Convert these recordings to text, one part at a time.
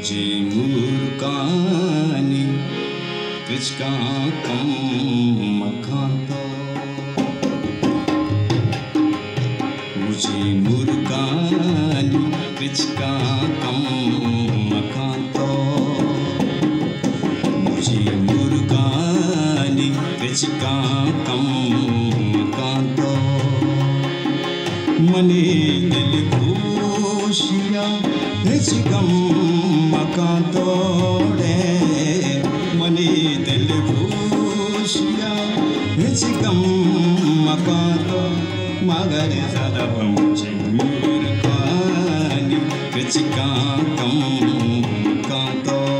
मुझे मूर्खानी कृष्का कम मखातो। मुझे मूर्खानी कृष्का कम मखातो। मुझे मूर्खानी कृष्का कम मखातो। मने दिल खुशिया Κοσφυλιά Ρέτσικα μου μακατόρε Μανί τελεφούσια Ρέτσικα μου μακατό Μαγαρι θα τα παμουτσέ Μουρκάνι Ρέτσικα καμ κατόρε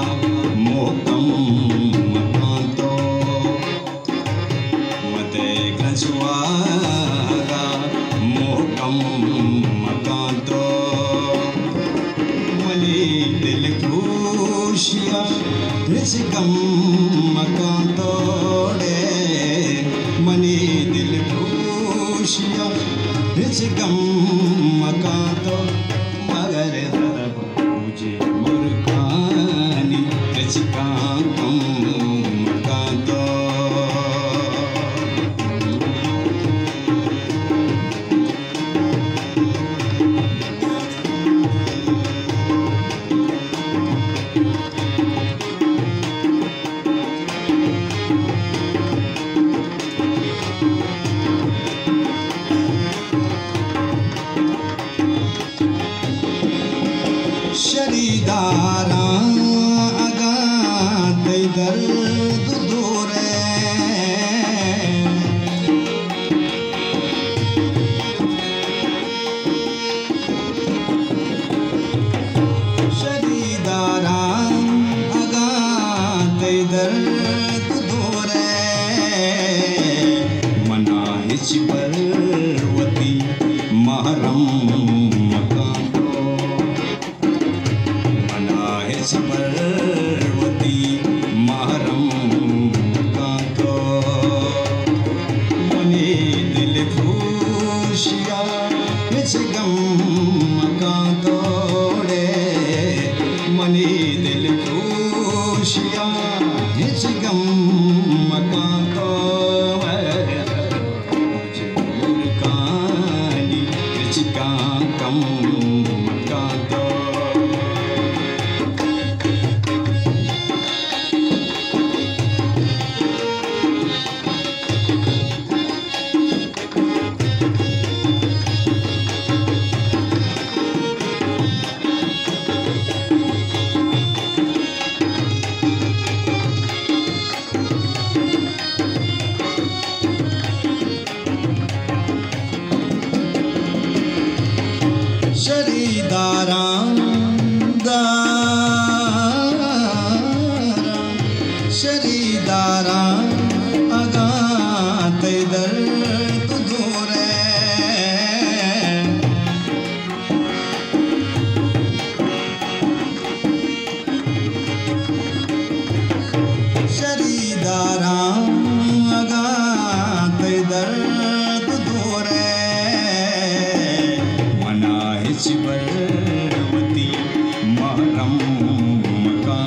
Let's go. दूरे शरीदारा अगा दई दर्द दूरे เส ਸ਼ਰੀ ਦਾਰਾਂ ਦਾ ਸ਼ਰੀ ਦਾਰਾਂ पर्वती महरम मना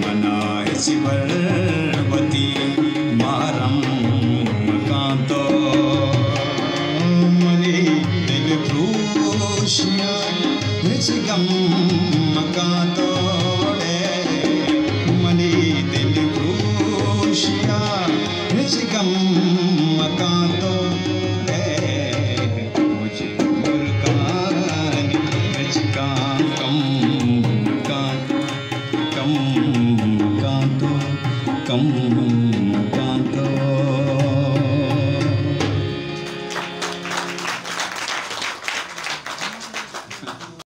मनाहिच पर्वती महरम मकांतो। मने दिल खुशिया हिच गम मकांतो। रे கம்பம்